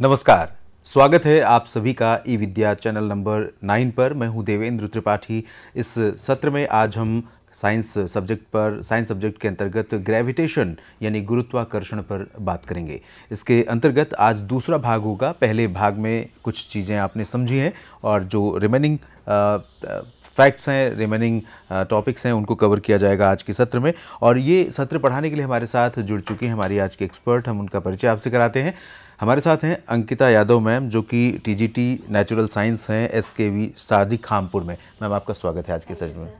नमस्कार। स्वागत है आप सभी का e Vidya channel number nine पर। मैं हूँ देवेंद्र त्रिपाठी। इस सत्र में आज हम साइंस सब्जेक्ट पर, साइंस सब्जेक्ट के अंतर्गत ग्रेविटेशन यानी गुरुत्वाकर्षण पर बात करेंगे। इसके अंतर्गत आज दूसरा भाग होगा। पहले भाग में कुछ चीज़ें आपने समझी हैं और जो रिमेनिंग फैक्ट्स हैं रिमेनिंग टॉपिक्स हैं उनको कवर किया जाएगा आज के सत्र में। और ये सत्र पढ़ाने के लिए हमारे साथ जुड़ चुकी हैं हमारी आज के एक्सपर्ट हम उनका परिचय आपसे कराते हैं। हमारे साथ हैं अंकिता यादव मैम जो कि टीजीटी नेचुरल साइंस हैं S K V Sadi Khampur में। मैम आपका स्वागत है आज के सत्र में।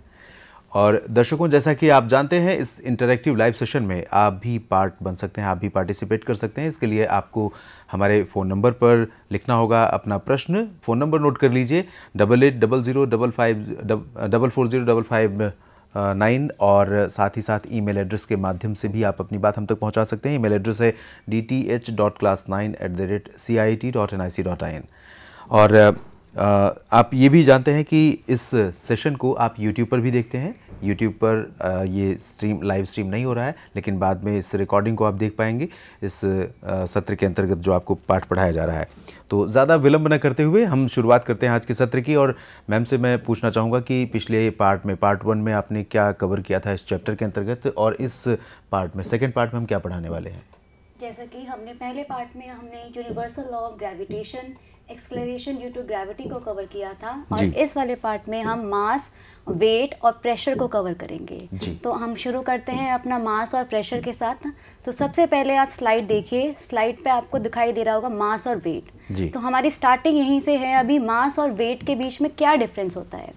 और दर्शकों, जैसा कि आप जानते हैं, इस इंटरेक्टिव लाइव सेशन में आप भी पार्ट बन सकते हैं, आप भी पार्टिसिपेट कर सकते हैं। इसके लिए आपको हमारे फ़ोन नंबर पर लिखना होगा अपना प्रश्न। फ़ोन नंबर नोट कर लीजिए double eight double zero double five double four zero double five nine और साथ ही साथ ईमेल एड्रेस के माध्यम से भी आप अपनी बात हम तक पहुँचा सकते हैं। ईमेल एड्रेस है D T H dot class nine at the rate C I T dot N I C dot I N और आप ये भी जानते हैं कि इस सेशन को आप यूट्यूब पर भी देखते हैं। यूट्यूब पर ये स्ट्रीम लाइव स्ट्रीम नहीं हो रहा है लेकिन बाद में इस रिकॉर्डिंग को आप देख पाएँगे इस सत्र के अंतर्गत जो आपको पाठ पढ़ाया जा रहा है। तो ज़्यादा विलंब न करते हुए हम शुरुआत करते हैं आज के सत्र की और मैम से मैं पूछना चाहूँगा कि पिछले पार्ट में पार्ट वन में आपने क्या कवर किया था इस चैप्टर के अंतर्गत और इस पार्ट में सेकेंड पार्ट में हम क्या पढ़ाने वाले हैं? जैसा कि हमने पहले पार्ट में हमने universal law of gravitation acceleration due to gravity को कवर किया था और इस वाले पार्ट में हम मास वेट और प्रेशर को कवर करेंगे। तो हम शुरू करते हैं अपना मास और प्रेशर के साथ। तो सबसे पहले आप स्लाइड देखिए। स्लाइड पे आपको दिखाई दे रहा होगा मास और वेट तो हमारी स्टार्टिंग यहीं से है। अभी मास और वेट के बीच में क्या डिफरेंस होता है?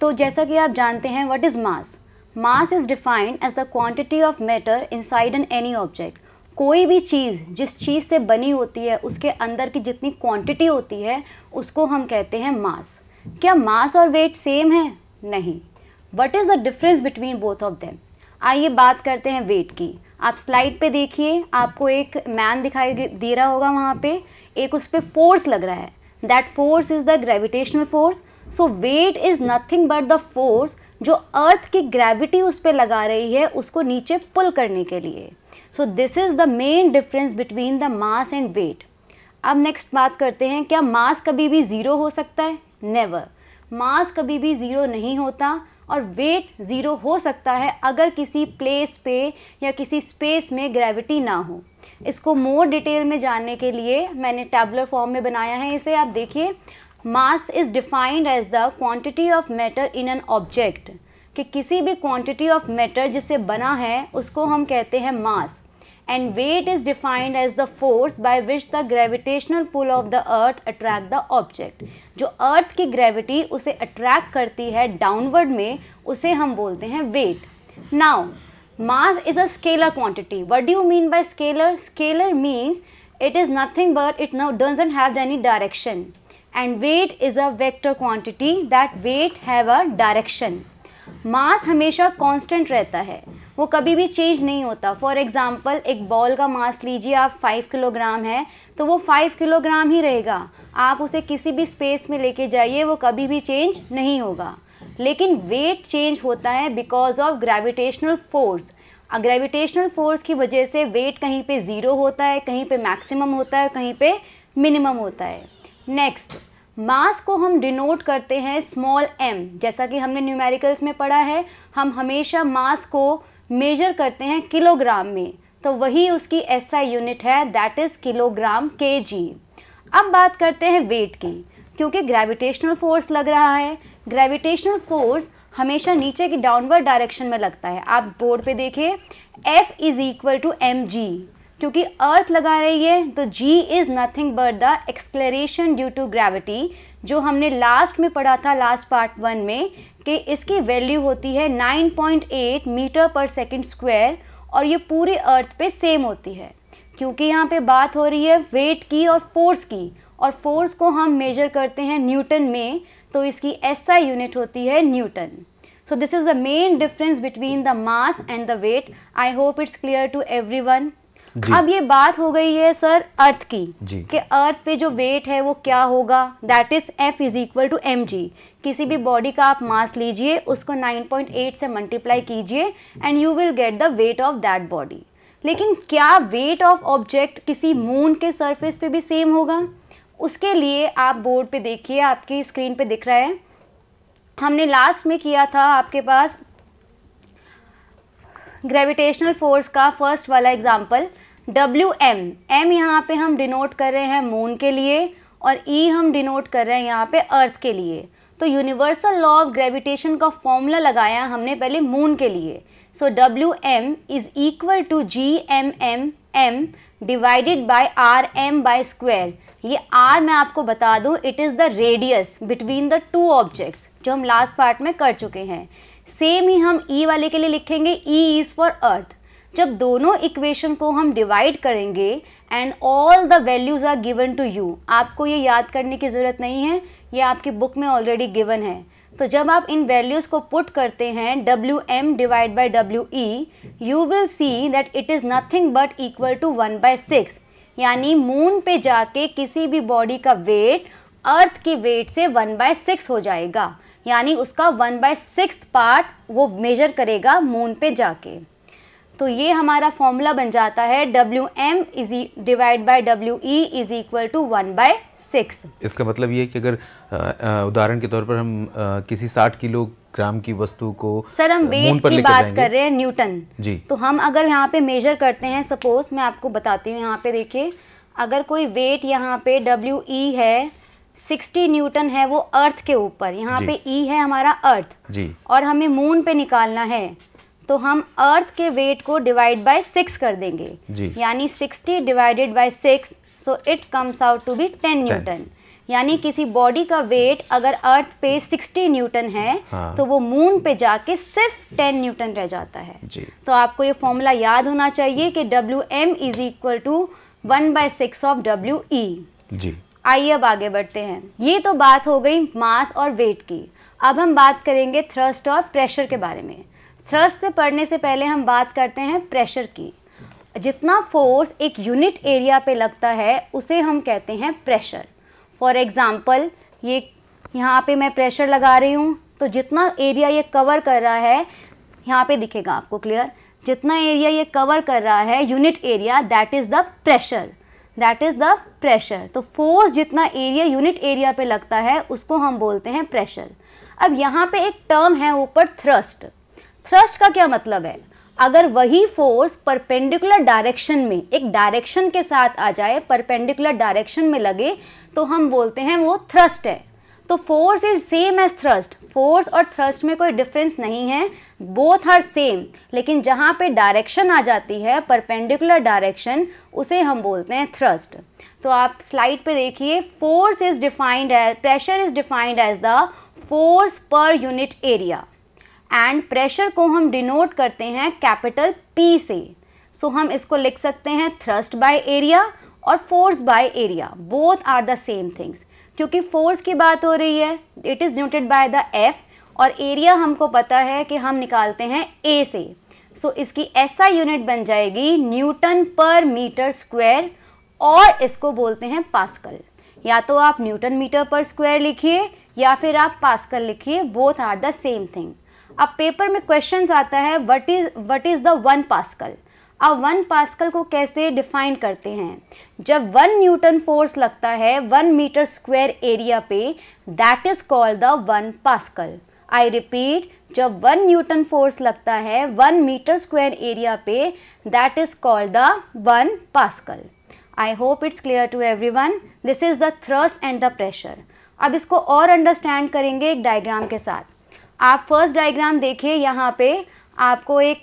तो जैसा कि आप जानते हैं what is mass mass is defined as the quantity of matter inside an any object कोई भी चीज़ जिस चीज़ से बनी होती है उसके अंदर की जितनी क्वांटिटी होती है उसको हम कहते हैं मास क्या मास और वेट सेम है? नहीं। What is the difference between both of them आइए बात करते हैं वेट की। आप स्लाइड पे देखिए, आपको एक मैन दिखाई दे रहा होगा वहाँ पे। एक उस पर फोर्स लग रहा है। That force is the gravitational force so weight is nothing but the force जो अर्थ की ग्रेविटी उस पर लगा रही है, उसको नीचे पुल करने के लिए। So this is the main difference between the mass and weight अब नेक्स्ट बात करते हैं, क्या मास कभी भी ज़ीरो हो सकता है? नेवर मास कभी भी ज़ीरो नहीं होता और वेट ज़ीरो हो सकता है अगर किसी प्लेस पे या किसी स्पेस में ग्रेविटी ना हो। इसको मोर डिटेल में जानने के लिए मैंने टैबलर फॉर्म में बनाया है इसे। आप देखिए mass is defined as the quantity of matter in an object कि किसी भी क्वांटिटी ऑफ़ मैटर जिससे बना है, उसको हम कहते हैं मास and weight is defined as the force by which the gravitational pull of the earth attract the object जो अर्थ की ग्रेविटी उसे अट्रैक्ट करती है डाउनवर्ड में उसे हम बोलते हैं weight now mass is a scalar quantity what do you mean by scalar scalar means it is nothing but it now doesn't have any direction and weight is a vector quantity that weight have a direction mass हमेशा constant रहता है वो कभी भी change नहीं होता। For example एक ball का मास लीजिए, आप फाइव किलोग्राम है तो वो फाइव किलोग्राम ही रहेगा। आप उसे किसी भी स्पेस में लेके जाइए, वो कभी भी चेंज नहीं होगा। लेकिन वेट चेंज होता है because of gravitational force gravitational force की वजह से वेट कहीं पे ज़ीरो होता है, कहीं पे मैक्सिमम होता है, कहीं पे मिनिमम होता है। नेक्स्ट मास को हम डिनोट करते हैं स्मॉल एम जैसा कि हमने न्यूमेरिकल्स में पढ़ा है, हम हमेशा मास को मेजर करते हैं किलोग्राम में तो वही उसकी आई यूनिट है that is kilogram K G अब बात करते हैं वेट की, क्योंकि ग्रेविटेशनल फोर्स लग रहा है। ग्रेविटेशनल फोर्स हमेशा नीचे की डाउनवर्ड डायरेक्शन में लगता है। आप बोर्ड पे देखिए, F is equal to M G क्योंकि अर्थ लगा रही है तो g is nothing but the acceleration due to gravity जो हमने लास्ट में पढ़ा था लास्ट पार्ट वन में। कि इसकी वैल्यू होती है 9.8 मीटर पर सेकंड स्क्वायर और ये पूरे अर्थ पे सेम होती है। क्योंकि यहाँ पे बात हो रही है वेट की और फोर्स की। और फोर्स को हम मेजर करते हैं न्यूटन में तो इसकी आई यूनिट होती है newton so this is the main difference between the mass and the weight I hope it's clear to everyone अब ये बात हो गई है सर अर्थ की कि अर्थ पे जो वेट है वो क्या होगा? That is F is equal to M G किसी भी बॉडी का आप मास लीजिए उसको 9.8 से मल्टीप्लाई कीजिए and you will get the weight of that body लेकिन क्या वेट ऑफ़ ऑब्जेक्ट किसी मून के सरफेस पे भी सेम होगा? उसके लिए आप बोर्ड पे देखिए आपकी स्क्रीन पे दिख रहा है। हमने लास्ट में किया था आपके पास ग्रेविटेशनल फोर्स का फ़र्स्ट वाला एग्ज़ाम्पल डब्ल्यू एम एम यहाँ पे हम डिनोट कर रहे हैं मून के लिए और ई e हम डिनोट कर रहे हैं यहाँ पे अर्थ के लिए। तो यूनिवर्सल लॉ ऑफ़ ग्रेविटेशन का फॉर्मूला लगाया हमने पहले मून के लिए। So W M is equal to G M M M divided by R M by square ये आर मैं आपको बता दूँ it is the radius between the two objects जो हम लास्ट पार्ट में कर चुके हैं। सेम ही हम ई e वाले के लिए लिखेंगे ई इज़ फॉर अर्थ जब दोनों इक्वेशन को हम डिवाइड करेंगे and all the values are given to you आपको ये याद करने की ज़रूरत नहीं है, ये आपकी बुक में ऑलरेडी गिवन है. तो जब आप इन वैल्यूज़ को पुट करते हैं W M divide by W E you will see that it is nothing but equal to one by six यानी मून पे जाके किसी भी बॉडी का वेट अर्थ की वेट से वन बाय सिक्स हो जाएगा. यानी उसका वन बाय सिक्स पार्ट वो मेजर करेगा मून पे जाके। तो ये हमारा फॉर्मूला बन जाता है W M is divide by W E is equal to one by six इसका मतलब ये कि अगर उदाहरण के तौर पर हम आ, किसी साठ किलोग्राम की वस्तु को सर हम वेट की बात कर रहे हैं न्यूटन। जी। तो हम अगर यहाँ पे मेजर करते हैं सपोज़ मैं आपको बताती हूँ यहाँ पे देखिए अगर कोई वेट यहाँ पे डब्ल्यू ई e है सिक्सटी न्यूटन है वो अर्थ के ऊपर। यहाँ पे ई e है हमारा अर्थ। जी। और हमें मून पे निकालना है तो हम अर्थ के वेट को डिवाइड बाय सिक्स कर देंगे। यानी sixty divided by six so it comes out to be ten newton. यानी किसी बॉडी का वेट अगर अर्थ पे 60 न्यूटन है हाँ। तो वो मून पे जाके सिर्फ़ 10 न्यूटन रह जाता है। जी। तो आपको ये फॉर्मूला याद होना चाहिए कि W M is equal to one by six of W E आइए अब आगे बढ़ते हैं। ये तो बात हो गई मास और वेट की। अब हम बात करेंगे थ्रस्ट और प्रेशर के बारे में। थ्रस्ट से पढ़ने से पहले हम बात करते हैं प्रेशर की। जितना फोर्स एक यूनिट एरिया पे लगता है, उसे हम कहते हैं प्रेशर। फॉर एग्ज़ाम्पल ये यहाँ पे मैं प्रेशर लगा रही हूँ तो जितना एरिया ये कवर कर रहा है, यहाँ पे दिखेगा आपको क्लियर? जितना एरिया ये कवर कर रहा है, unit area that is the pressure that is the pressure तो फोर्स जितना एरिया यूनिट एरिया पे लगता है, उसको हम बोलते हैं प्रेशर अब यहाँ पे एक टर्म है ऊपर थ्रस्ट थ्रस्ट का क्या मतलब है? अगर वही फोर्स परपेंडिकुलर डायरेक्शन में, एक डायरेक्शन के साथ आ जाए परपेंडिकुलर डायरेक्शन में लगे तो हम बोलते हैं वो थ्रस्ट है. तो force is same as thrust force और थ्रस्ट में कोई डिफरेंस नहीं है. बोथ आर सेम लेकिन जहाँ पे डायरेक्शन आ जाती है परपेंडिकुलर डायरेक्शन उसे हम बोलते हैं थ्रस्ट तो आप स्लाइड पे देखिए force is defined as pressure is defined as the force per unit area and pressure को हम डिनोट करते हैं कैपिटल पी से. सो so, हम इसको लिख सकते हैं थ्रस्ट बाय एरिया और force by area both are the same things क्योंकि फोर्स की बात हो रही है it is denoted by the F और एरिया हमको पता है कि हम निकालते हैं ए से। सो so, इसकी ऐसा यूनिट बन जाएगी न्यूटन पर मीटर स्क्वायर और इसको बोलते हैं पास्कल या तो आप न्यूटन मीटर पर स्क्वायर लिखिए या फिर आप पास्कल लिखिए both are the same thing अब पेपर में क्वेश्चन आता है what is what is the one pascal अब वन पास्कल को कैसे डिफाइन करते हैं? जब वन न्यूटन फोर्स लगता है वन मीटर स्क्वायर एरिया पे that is called the one pascal I repeat जब वन न्यूटन फोर्स लगता है वन मीटर स्क्वायर एरिया पे that is called the one pascal I hope it's clear to everyone this is the thrust and the pressure अब इसको और understand करेंगे एक diagram के साथ. आप फ़र्स्ट डायग्राम देखिए, यहाँ पे आपको एक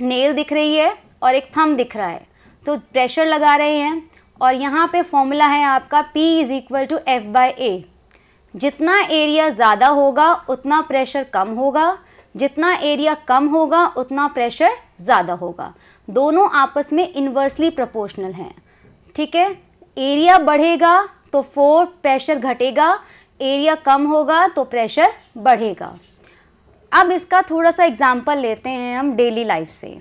नेल दिख रही है और एक थम दिख रहा है. तो प्रेशर लगा रहे हैं और यहाँ पे फॉर्मूला है आपका P is equal to F by A जितना एरिया ज़्यादा होगा, उतना प्रेशर कम होगा। जितना एरिया कम होगा, उतना प्रेशर ज़्यादा होगा। दोनों आपस में इन्वर्सली प्रोपोर्शनल हैं। ठीक है? एरिया बढ़ेगा तो फोर प्रेशर घटेगा। एरिया कम होगा तो प्रेशर बढ़ेगा। अब इसका थोड़ा सा एग्ज़ाम्पल लेते हैं हम डेली लाइफ से।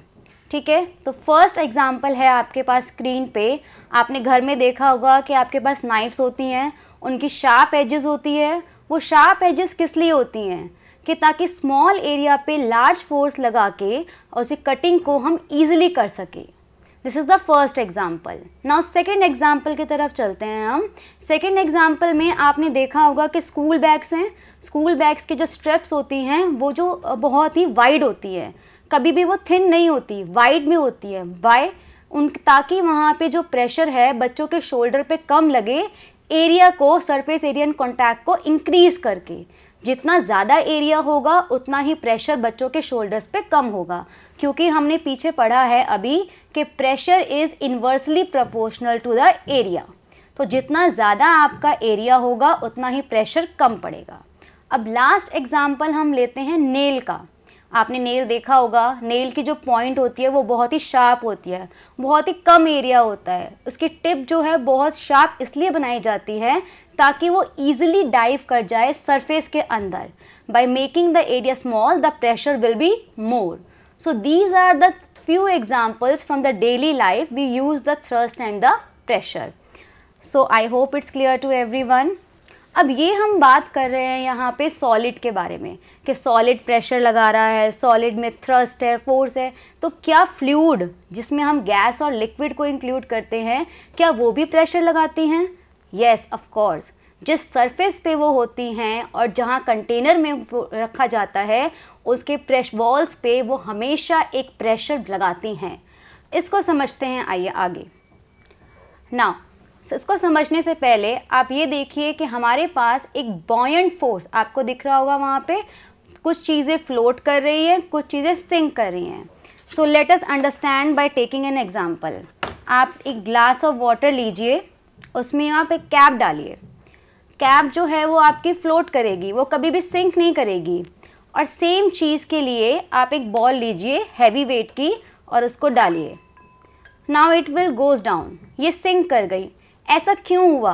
ठीक है? तो फ़र्स्ट एग्ज़ाम्पल है आपके पास स्क्रीन पे। आपने घर में देखा होगा कि आपके पास नाइफ्स होती हैं। उनकी शार्प एजेस होती है। वो शार्प एजेस किस लिए होती हैं? कि ताकि स्मॉल एरिया पे लार्ज फोर्स लगा के और उसी कटिंग को हम इजीली कर सके। This is the first example now second example की तरफ़ चलते हैं हम। सेकेंड एग्ज़ाम्पल में आपने देखा होगा कि स्कूल बैग्स हैं। स्कूल बैग्स की जो स्ट्रेप्स होती हैं, वो जो बहुत ही वाइड होती है। कभी भी वो थिन नहीं होती वाइड में होती है। वाई उन, ताकि वहाँ पे जो प्रेशर है, बच्चों के शोल्डर पे कम लगे एरिया को सरफेस एरियन कॉन्टैक्ट को इंक्रीज करके। जितना ज़्यादा एरिया होगा, उतना ही प्रेशर बच्चों के शोल्डर्स पे कम होगा। क्योंकि हमने पीछे पढ़ा है अभी कि pressure is inversely proportional to the area तो जितना ज़्यादा आपका एरिया होगा, उतना ही प्रेशर कम पड़ेगा। अब लास्ट एग्ज़ाम्पल हम लेते हैं नेल का। आपने नेल देखा होगा नेल की जो पॉइंट होती है वो बहुत ही शार्प होती है, बहुत ही कम एरिया होता है। उसकी टिप जो है बहुत शार्प इसलिए बनाई जाती है ताकि वो ईजिली डाइव कर जाए सरफेस के अंदर। By making the area small the pressure will be more so these are the few examples from the daily life we use the thrust and the pressure so I hope it's clear to everyone अब ये हम बात कर रहे हैं यहाँ पे solid के बारे में, कि सॉलिड प्रेशर लगा रहा है सॉलिड में थ्रस्ट है फोर्स है तो क्या फ्लूड जिसमें हम गैस और लिक्विड को इंक्लूड करते हैं, क्या वो भी प्रेशर लगाती हैं? येस ऑफ़ कोर्स जिस सरफेस पे वो होती हैं और जहाँ कंटेनर में रखा जाता है, उसके प्रेश वॉल्स पे वो हमेशा एक प्रेशर लगाती हैं। इसको समझते हैं, आइए आगे। ना इसको समझने से पहले आप ये देखिए कि हमारे पास एक बॉयंट फोर्स आपको दिख रहा होगा वहाँ पे। कुछ चीज़ें फ्लोट कर रही हैं, कुछ चीज़ें सिंक कर रही हैं। So let us understand by taking an example आप एक ग्लास ऑफ़ वाटर लीजिए, उसमें आप एक कैप डालिए। कैप जो है वो आपकी फ्लोट करेगी, वो कभी भी सिंक नहीं करेगी। और सेम चीज़ के लिए आप एक बॉल लीजिए हैवी वेट की, और उसको डालिए। Now it will goes down ये सिंक कर गई। ऐसा क्यों हुआ?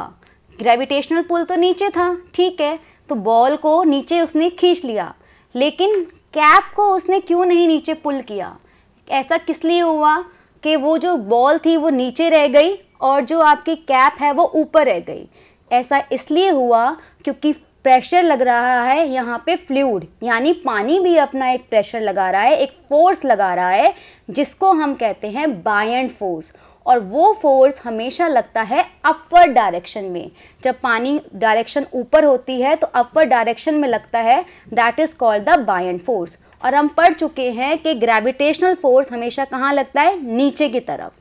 ग्रेविटेशनल पुल तो नीचे था, ठीक है तो बॉल को नीचे उसने खींच लिया, लेकिन कैप को उसने क्यों नहीं नीचे पुल किया? ऐसा किस लिए हुआ कि वो जो बॉल थी वो नीचे रह गई और जो आपकी कैप है वो ऊपर रह गई? ऐसा इसलिए हुआ क्योंकि प्रेशर लग रहा है, यहाँ पे फ्लूड यानी पानी भी अपना एक प्रेशर लगा रहा है, एक फोर्स लगा रहा है, जिसको हम कहते हैं बायंड फोर्स और वो फोर्स हमेशा लगता है अपवर्ड डायरेक्शन में। जब पानी डायरेक्शन ऊपर होती है तो अपवर्ड डायरेक्शन में लगता है that is called the buoyant force और हम पढ़ चुके हैं कि ग्रेविटेशनल फोर्स हमेशा कहाँ लगता है? नीचे की तरफ़।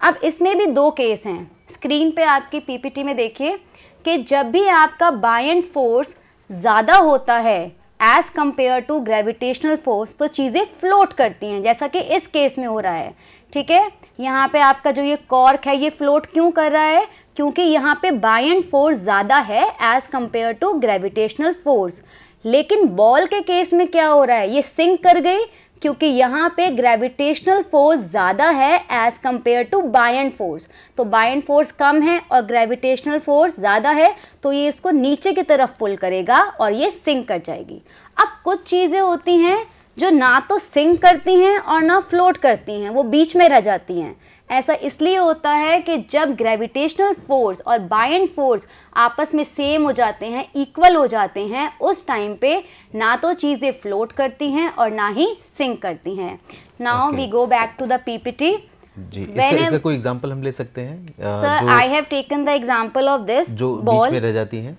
अब इसमें भी दो केस हैं। स्क्रीन पे आपकी पीपीटी में देखिए कि जब भी आपका बायन फोर्स ज़्यादा होता है as compare to gravitational force तो चीज़ें फ्लोट करती हैं, जैसा कि इस केस में हो रहा है। ठीक है? यहाँ पे आपका जो ये कॉर्क है, ये फ्लोट क्यों कर रहा है? क्योंकि यहाँ पे बायन फोर्स ज़्यादा है as compare to gravitational force लेकिन बॉल के केस में क्या हो रहा है? ये सिंक कर गई, क्योंकि यहाँ पे ग्रेविटेशनल फोर्स ज़्यादा है as compare to buoyant force तो बायन फोर्स कम है और ग्रेविटेशनल फोर्स ज़्यादा है तो ये इसको नीचे की तरफ़ पुल करेगा और ये सिंक कर जाएगी। अब कुछ चीज़ें होती हैं जो ना तो सिंक करती हैं और ना फ्लोट करती हैं वो बीच में रह जाती हैं। ऐसा इसलिए होता है कि जब ग्रेविटेशनल फोर्स और बायन फोर्स आपस में सेम हो जाते हैं इक्वल हो जाते हैं उस टाइम पे ना तो चीज़ें फ्लोट करती हैं और ना ही सिंक करती हैं। Now we go back to the PPT जी इसका, इसका कोई एग्जांपल हम ले सकते हैं? Sir I have taken the example of this जो बॉल में रह जाती हैं।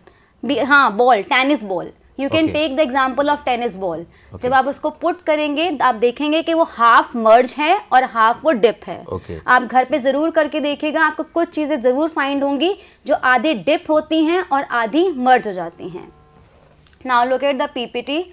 हाँ ball tennis ball you can take the example of tennis ball जब आप उसको पुट करेंगे आप देखेंगे कि वो हाफ़ मर्ज है और हाफ़ वो डिप है। Okay. आप घर पे ज़रूर करके देखिएगा आपको कुछ चीज़ें ज़रूर फाइंड होंगी जो आधी डिप होती हैं और आधी मर्ज हो जाती हैं। Now look at the PPT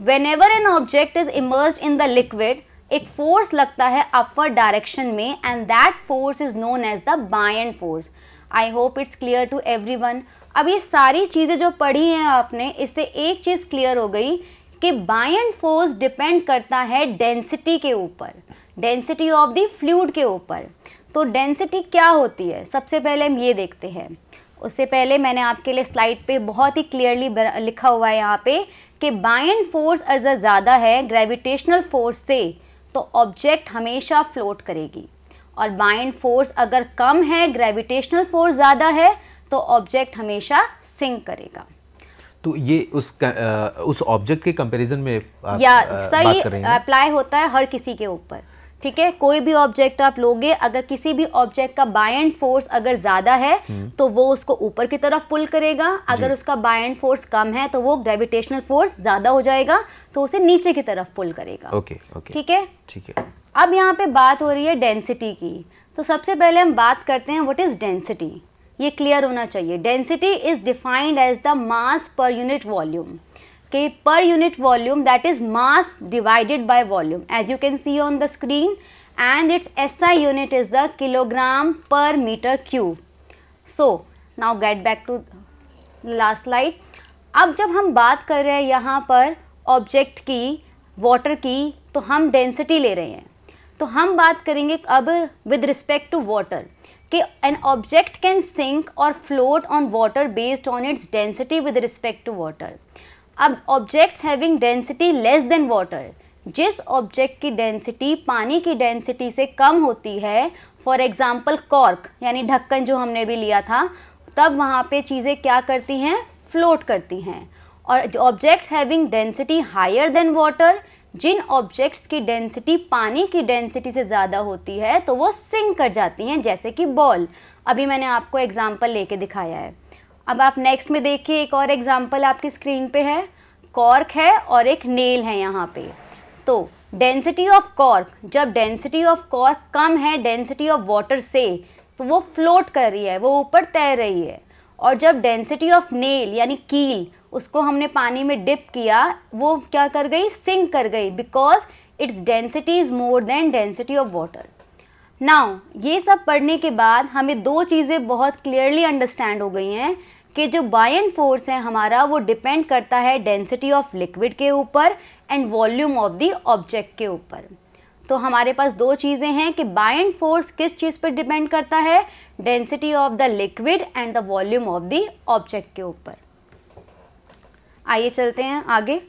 whenever an object is immerse in the liquid एक फोर्स लगता है अपवर्ड डायरेक्शन में and that force is known as the buoyant force I hope it's clear to everyone अब ये सारी चीज़ें जो पढ़ी हैं आपने, इससे एक चीज़ क्लियर हो गई कि बायन फोर्स डिपेंड करता है डेंसिटी के ऊपर डेंसिटी ऑफ़ द फ्लूड के ऊपर। तो डेंसिटी क्या होती है? सबसे पहले हम ये देखते हैं। उससे पहले मैंने आपके लिए स्लाइड पे बहुत ही क्लियरली लिखा हुआ है यहाँ पे कि बायन फोर्स अगर ज़्यादा है ग्रेविटेशनल फोर्स से तो ऑब्जेक्ट हमेशा फ्लोट करेगी। और बायन फोर्स अगर कम है ग्रेविटेशनल फोर्स ज़्यादा है तो ऑब्जेक्ट हमेशा सिंक करेगा। तो ये उस आ, उस ऑब्जेक्ट के कंपैरिजन में आप, या सही अप्लाई होता है हर किसी के ऊपर ठीक है? कोई भी ऑब्जेक्ट आप लोगे अगर किसी भी ऑब्जेक्ट का बायंड फोर्स अगर ज़्यादा है हम्म। तो वो उसको ऊपर की तरफ़ पुल करेगा। अगर उसका बायंड फोर्स कम है तो वो ग्रेविटेशनल फोर्स ज़्यादा हो जाएगा तो उसे नीचे की तरफ़ पुल करेगा। Okay okay. ठीक है? ठीक है। अब यहाँ पे बात हो रही है डेंसिटी की। तो सबसे पहले हम बात करते हैं व्हाट इज़ डेंसिटी ये क्लियर होना चाहिए। Density is defined as the mass per unit volume के per unit volume that is mass divided by volume as you can see on the screen and its S I unit is the kilogram per metre cube so now get back to last slide अब जब हम बात कर रहे हैं यहाँ पर object की वाटर की तो हम डेंसिटी ले रहे हैं। तो हम बात करेंगे अब विद रिस्पेक्ट टू वाटर कि एन ऑब्जेक्ट कैन सिंक और float on water based on its density with respect to water अब objects having density less than water जिस ऑब्जेक्ट की डेंसिटी पानी की डेंसिटी से कम होती है फॉर एग्ज़ाम्पल कॉर्क यानी ढक्कन जो हमने भी लिया था, तब वहाँ पे चीज़ें क्या करती हैं? फ्लोट करती हैं। और objects having density higher than water जिन ऑब्जेक्ट्स की डेंसिटी पानी की डेंसिटी से ज़्यादा होती है तो वो सिंक कर जाती हैं, जैसे कि बॉल अभी मैंने आपको एग्ज़ाम्पल लेके दिखाया है। अब आप नेक्स्ट में देखिए, एक और एग्ज़ाम्पल आपकी स्क्रीन पे है। कॉर्क है और एक नेल है यहाँ पे। तो डेंसिटी ऑफ़ कॉर्क जब डेंसिटी ऑफ़ कॉर्क कम है डेंसिटी ऑफ़ वाटर से तो वो फ्लोट कर रही है, वो ऊपर तैर रही है। और जब डेंसिटी ऑफ़ नेल यानी कील उसको हमने पानी में डिप किया, वो क्या कर गई? सिंक कर गई because its density is more than density of water now ये सब पढ़ने के बाद हमें दो चीज़ें बहुत क्लियरली अंडरस्टैंड हो गई हैं कि जो बायन फोर्स है हमारा, वो डिपेंड करता है डेंसिटी ऑफ़ लिक्विड के ऊपर and volume of the object के ऊपर. तो हमारे पास दो चीज़ें हैं कि बायन फोर्स किस चीज़ पर डिपेंड करता है? Density of the liquid and the volume of the object के ऊपर. आइए चलते हैं आगे।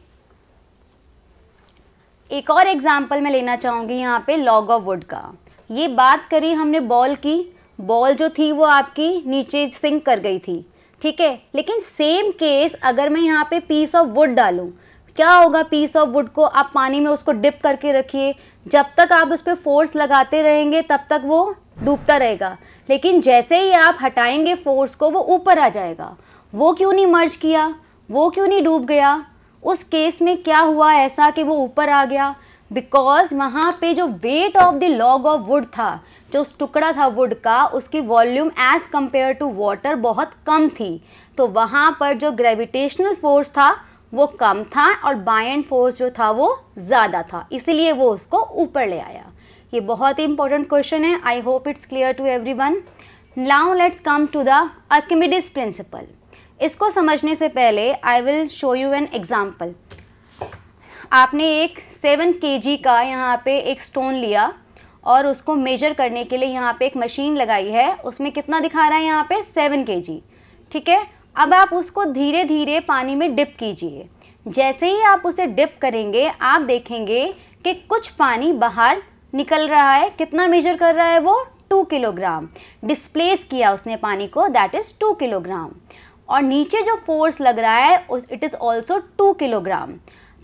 एक और एग्ज़ाम्पल मैं लेना चाहूँगी यहाँ पे लॉग ऑफ़ वुड का। ये बात करी हमने बॉल की। बॉल जो थी वो आपकी नीचे सिंक कर गई थी। ठीक है? लेकिन सेम केस अगर मैं यहाँ पे पीस ऑफ़ वुड डालूँ, क्या होगा पीस ऑफ़ वुड को? आप पानी में उसको डिप करके रखिए। जब तक आप उस पर फोर्स लगाते रहेंगे, तब तक वो डूबता रहेगा। लेकिन जैसे ही आप हटाएँगे फोर्स को, वो ऊपर आ जाएगा। वो क्यों नहीं मर्ज किया? वो क्यों नहीं डूब गया? उस केस में क्या हुआ ऐसा कि वो ऊपर आ गया? बिकॉज़ वहाँ पे जो weight of the log of wood था, जो उस टुकड़ा था वुड का, उसकी volume as compare to water बहुत कम थी। तो वहाँ पर जो ग्रेविटेशनल फोर्स था, वो कम था और बायन फोर्स जो था वो ज़्यादा था। इसीलिए वो उसको ऊपर ले आया। ये बहुत ही इंपॉर्टेंट क्वेश्चन है। I hope it's clear to everyone now let's come to the Archimedes principle इसको समझने से पहले I will show you an example आपने एक सेवन के का यहाँ पे एक स्टोन लिया और उसको मेजर करने के लिए यहाँ पे एक मशीन लगाई है। उसमें कितना दिखा रहा है यहाँ पे? सेवन के ठीक है? अब आप उसको धीरे धीरे पानी में डिप कीजिए। जैसे ही आप उसे डिप करेंगे, आप देखेंगे कि कुछ पानी बाहर निकल रहा है। कितना मेजर कर रहा है वो? टू किलोग्राम डिस्प्लेस किया उसने पानी को दैट इज़ टू किलोग्राम और नीचे जो फोर्स लग रहा है, उस it is also two kilogram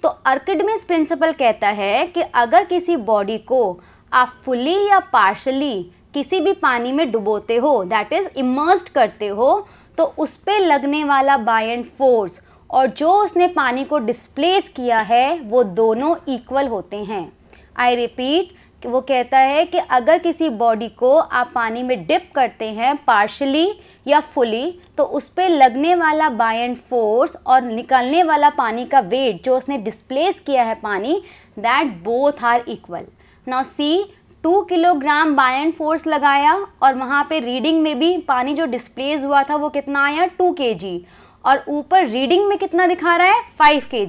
तो अर्किडमिस प्रिंसिपल कहता है कि अगर किसी बॉडी को आप फुली या पार्शली किसी भी पानी में डुबोते हो दैट इज़ इमर्स्ड करते हो तो उस पर लगने वाला बायन फोर्स और जो उसने पानी को डिस्प्लेस किया है, वो दोनों इक्वल होते हैं। आई रिपीट वो कहता है कि अगर किसी बॉडी को आप पानी में डिप करते हैं पार्शली या फुली तो उस पर लगने वाला बायन फोर्स और निकलने वाला पानी का वेट जो उसने डिस्प्लेस किया है पानी that both are equal now see two kilogram buoyant force लगाया और वहाँ पे रीडिंग में भी पानी जो डिस्प्लेस हुआ था वो कितना आया? टू के और ऊपर रीडिंग में कितना दिखा रहा है? फाइव के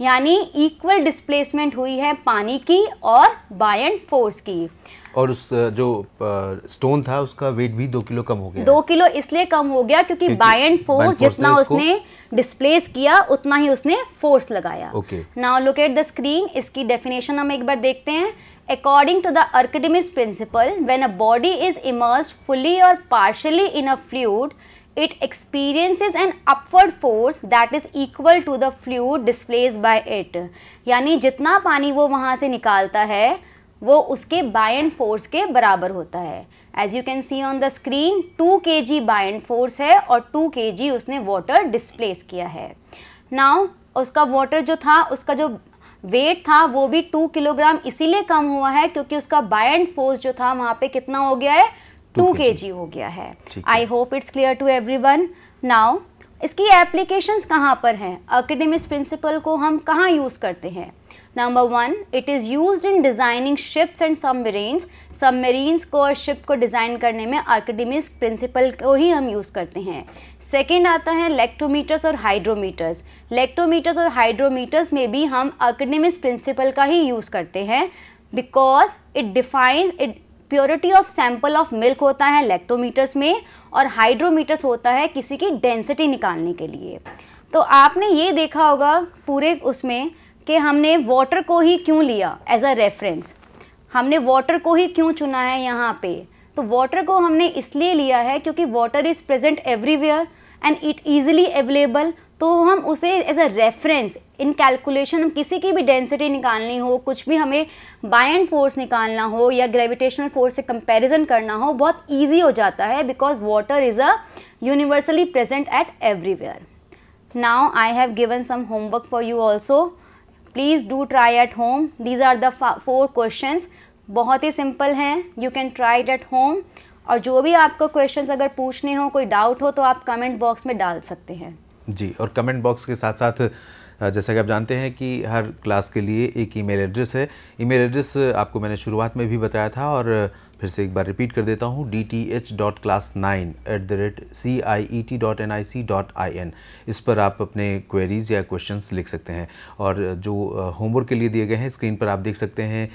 यानी इक्वल डिस्प्लेसमेंट हुई है पानी की और बायन फोर्स की। और उस जो स्टोन था उसका वेट भी दो किलो कम हो गया। दो किलो इसलिए कम हो गया क्योंकि, बायन फोर्स जितना उसने डिस्प्लेस किया उतना ही उसने फोर्स लगाया। Now look at the screen इसकी डेफिनेशन हम एक बार देखते हैं। According to the अर्कडेमिस principle when a body is immersed fully or partially in a fluid it experiences an upward force that is equal to the fluid displaced by it. यानी जितना पानी वो वहाँ से निकालता है, वो उसके बायन फोर्स के बराबर होता है। As you can see on the screen two K G buoyant force है और टू के जी उसने वाटर डिस्प्लेस किया है। नाउ उसका वाटर जो था, उसका जो वेट था, वो भी टू किलोग्राम इसीलिए कम हुआ है क्योंकि उसका बायन फोर्स जो था, वहाँ पे कितना हो गया है? टू के जी हो गया है। I hope it's clear to everyone now इसकी एप्लीकेशंस कहाँ पर हैं? अकेडमिक्स प्रिंसिपल को हम कहाँ यूज़ करते हैं? Number one it is use in designing ships and submarines submarines को और शिप को डिज़ाइन करने में आर्किडमिक्स प्रिंसिपल को ही हम यूज़ करते हैं। सेकेंड आता है लेक्टोमीटर्स और हाइड्रोमीटर्स लेक्टोमीटर्स और हाइड्रोमीटर्स में भी हम आर्किडमिक्स प्रिंसिपल का ही यूज़ करते हैं। Because it defines it purity of sample of milk होता है लेक्टोमीटर्स में और हाइड्रोमीटर्स होता है किसी की डेंसिटी निकालने के लिए। तो आपने ये देखा होगा पूरे उसमें कि हमने वाटर को ही क्यों लिया एज अ रेफरेंस हमने वाटर को ही क्यों चुना है यहाँ पे? तो वाटर को हमने इसलिए लिया है क्योंकि water is present everywhere and it easily available तो हम उसे as a reference in calculation हम किसी की भी डेंसिटी निकालनी हो, कुछ भी हमें बायन फोर्स निकालना हो या ग्रेविटेशनल फोर्स से कंपैरिजन करना हो, बहुत इजी हो जाता है because water is a universally present at everywhere now I have given some homework for you also please do try at home these are the four question बहुत ही simple हैं. You can try it at home और जो भी आपको questions अगर पूछने हो, कोई डाउट हो तो आप कमेंट बॉक्स में डाल सकते हैं। जी, और कमेंट बॉक्स के साथ साथ जैसा कि आप जानते हैं कि हर क्लास के लिए एक ईमेल एड्रेस है। ईमेल एड्रेस आपको मैंने शुरुआत में भी बताया था और फिर से एक बार रिपीट कर देता हूँ D T H dot class nine at the rate C I E T dot N I C dot I N इस पर आप अपने क्वेरीज़ या क्वेश्चंस लिख सकते हैं और जो होमवर्क के लिए दिए गए हैं स्क्रीन पर आप देख सकते हैं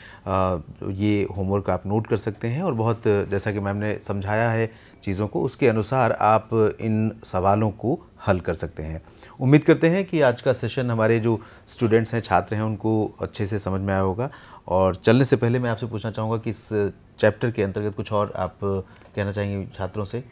ये होमवर्क आप नोट कर सकते हैं और बहुत, जैसा कि मैम ने समझाया है चीज़ों को, उसके अनुसार आप इन सवालों को हल कर सकते हैं। उम्मीद करते हैं कि आज का सेशन हमारे जो स्टूडेंट्स हैं, छात्र हैं, उनको अच्छे से समझ में आया होगा। और चलने से पहले मैं आपसे पूछना चाहूँगा कि इस चैप्टर के अंतर्गत कुछ और आप कहना चाहेंगे छात्रों से?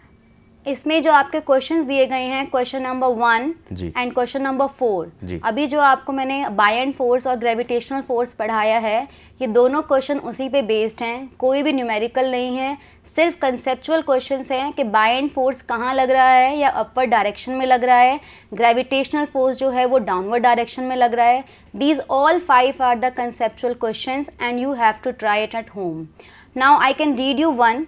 इसमें जो आपके क्वेश्चंस दिए गए हैं question number one and question number four अभी जो आपको मैंने बाय एंड फोर्स और ग्रेविटेशनल फोर्स पढ़ाया है ये दोनों क्वेश्चन उसी पे बेस्ड हैं। कोई भी न्यूमेरिकल नहीं है। सिर्फ़ कंसेप्चुअल क्वेश्चंस हैं कि बाय एंड फोर्स कहाँ लग रहा है या अपर डायरेक्शन में लग रहा है। ग्रेविटेशनल फोर्स जो है वो डाउनवर्ड डायरेक्शन में लग रहा है। These all five are the conceptual question and you have to try it at home now I can read you one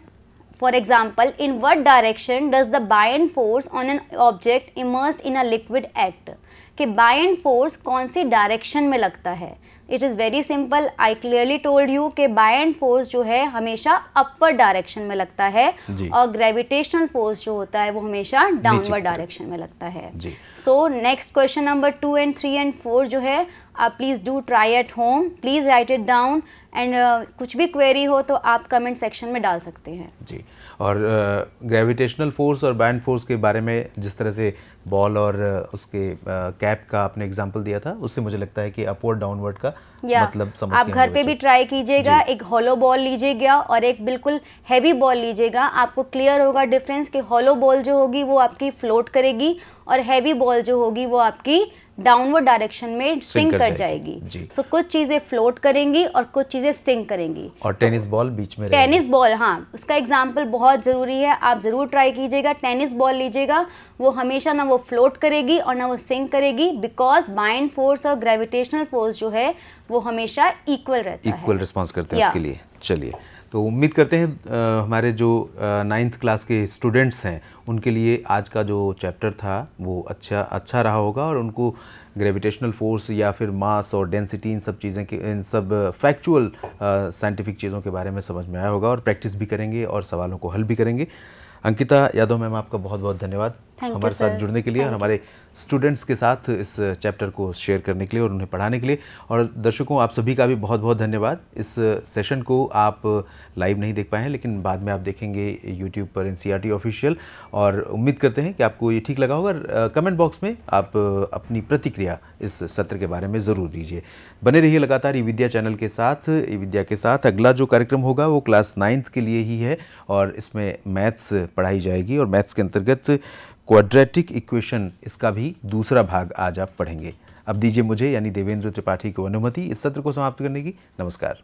For example, in what direction does the buoyant force on an object immersed in a liquid act? कि buoyant force कौन सी direction में लगता है? It is very simple I clearly told you कि buoyant force जो है हमेशा अपवर्ड डायरेक्शन में लगता है और ग्रेविटेशनल फोर्स जो होता है वो हमेशा डाउनवर्ड डायरेक्शन में लगता है। So next question number two and three and four जो है आप please do try at home please write it down and uh, कुछ भी क्वेरी हो तो आप कमेंट सेक्शन में डाल सकते हैं। जी और ग्रेविटेशनल uh, फोर्स और बैंड फोर्स के बारे में जिस तरह से बॉल और uh, उसके कैप uh, का आपने एग्जांपल दिया था उससे मुझे लगता है कि अपवर्ड डाउनवर्ड का मतलब समझ आप घर पे भी ट्राई कीजिएगा एक हॉलो बॉल लीजिएगा और एक बिल्कुल हैवी बॉल लीजिएगा आपको क्लियर होगा डिफरेंस कि हॉलो बॉल जो होगी वो आपकी फ्लोट करेगी और हैवी बॉल जो होगी वो आपकी डाउनवर्ड डायरेक्शन में सिंक कर, जाएगी। सो so, कुछ चीज़ें फ्लोट करेंगी और कुछ चीज़ें सिंक करेंगी। और टेनिस बॉल बीच में टेनिस बॉल हाँ उसका एग्ज़ाम्पल बहुत ज़रूरी है। आप ज़रूर ट्राई कीजिएगा। टेनिस बॉल लीजिएगा। वो हमेशा ना वो फ्लोट करेगी और ना वो सिंक करेगी बिकॉज़ माइंड फोर्स और ग्रेविटेशनल फोर्स जो है वो हमेशा इक्वल रहता है। इक्वल रिस्पॉन्स करते हैं उसके लिए। चलिए। तो उम्मीद करते हैं आ, हमारे जो नाइन्थ क्लास के स्टूडेंट्स हैं उनके लिए आज का जो चैप्टर था वो अच्छा अच्छा रहा होगा और उनको ग्रेविटेशनल फोर्स या फिर मास और डेंसिटी इन सब चीज़ें के इन सब फैक्चुअल साइंटिफिक चीज़ों के बारे में समझ में आया होगा और प्रैक्टिस भी करेंगे और सवालों को हल भी करेंगे। अंकिता यादव मैम आपका बहुत बहुत धन्यवाद। हमारे साथ जुड़ने के लिए और हमारे स्टूडेंट्स के साथ इस चैप्टर को शेयर करने के लिए और उन्हें पढ़ाने के लिए। और दर्शकों आप सभी का भी बहुत बहुत धन्यवाद। इस सेशन को आप लाइव नहीं देख पाए हैं लेकिन बाद में आप देखेंगे यूट्यूब पर एन ऑफिशियल और उम्मीद करते हैं कि आपको ये ठीक लगा होगा कमेंट बॉक्स में आप अपनी प्रतिक्रिया इस सत्र के बारे में ज़रूर दीजिए। बने रहिए लगातार ई विद्या चैनल के साथ। ई विद्या के साथ अगला जो कार्यक्रम होगा वो क्लास नाइन्थ के लिए ही है और इसमें मैथ्स पढ़ाई जाएगी और मैथ्स के अंतर्गत क्वाड्रेटिक इक्वेशन इसका भी दूसरा भाग आज आप पढ़ेंगे। अब दीजिए मुझे, यानी देवेंद्र त्रिपाठी को अनुमति। इस सत्र को समाप्त करने की। नमस्कार।